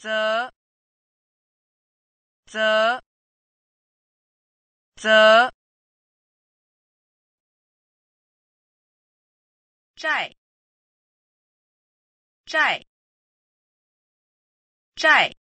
则则则。债债债。